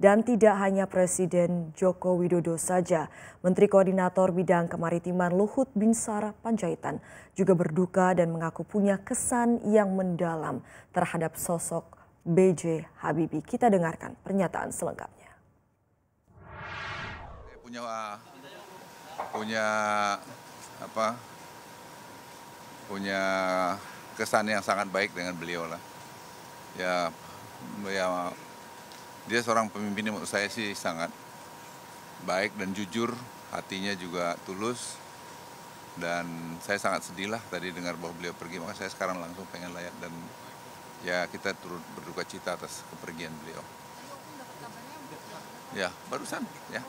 Dan tidak hanya Presiden Joko Widodo saja, Menteri Koordinator Bidang Kemaritiman Luhut Binsar Panjaitan juga berduka dan mengaku punya kesan yang mendalam terhadap sosok BJ Habibie. Kita dengarkan pernyataan selengkapnya. Punya punya apa? Punya kesan yang sangat baik dengan beliau lah. Ya, ya dia seorang pemimpin yang menurut saya sih sangat baik dan jujur, hatinya juga tulus. Dan saya sangat sedih lah tadi dengar bahwa beliau pergi, maka saya sekarang langsung pengen layak dan ya kita turut berduka cita atas kepergian beliau. Ya, barusan ya.